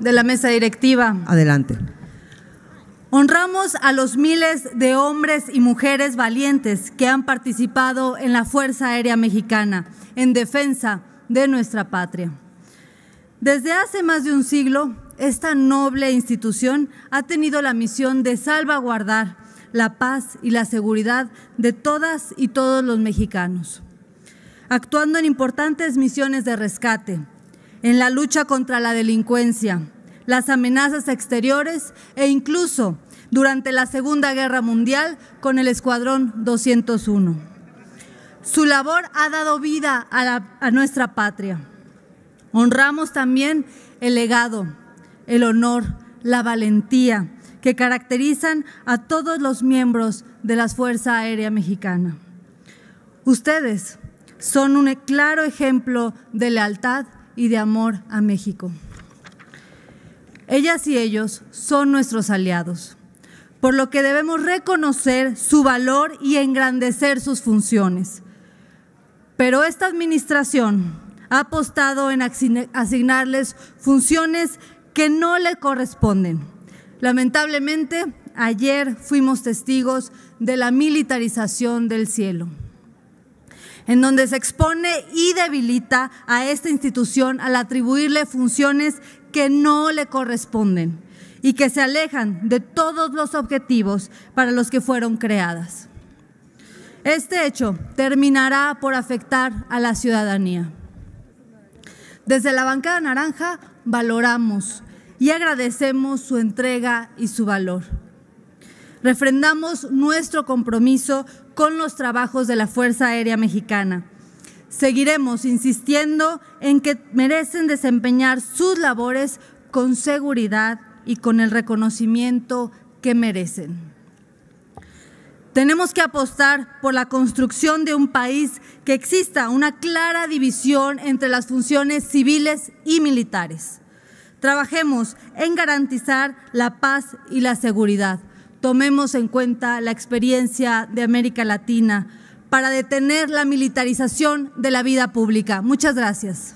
de la mesa directiva. Adelante. Honramos a los miles de hombres y mujeres valientes que han participado en la Fuerza Aérea Mexicana en defensa de nuestra patria. Desde hace más de un siglo, esta noble institución ha tenido la misión de salvaguardar la paz y la seguridad de todas y todos los mexicanos, actuando en importantes misiones de rescate, en la lucha contra la delincuencia, las amenazas exteriores e incluso durante la Segunda Guerra Mundial con el Escuadrón 201. Su labor ha dado vida a, nuestra patria. Honramos también el legado, el honor, la valentía que caracterizan a todos los miembros de la Fuerza Aérea Mexicana. Ustedes son un claro ejemplo de lealtad y de amor a México. Ellas y ellos son nuestros aliados, por lo que debemos reconocer su valor y engrandecer sus funciones. Pero esta administración ha apostado en asignarles funciones que no le corresponden. Lamentablemente, ayer fuimos testigos de la militarización del cielo en donde se expone y debilita a esta institución al atribuirle funciones que no le corresponden y que se alejan de todos los objetivos para los que fueron creadas. Este hecho terminará por afectar a la ciudadanía. Desde la bancada naranja valoramos y agradecemos su entrega y su valor. Refrendamos nuestro compromiso con los trabajos de la Fuerza Aérea Mexicana. Seguiremos insistiendo en que merecen desempeñar sus labores con seguridad y con el reconocimiento que merecen. Tenemos que apostar por la construcción de un país que exista una clara división entre las funciones civiles y militares. Trabajemos en garantizar la paz y la seguridad tomemos en cuenta la experiencia de América Latina para detener la militarización de la vida pública. Muchas gracias.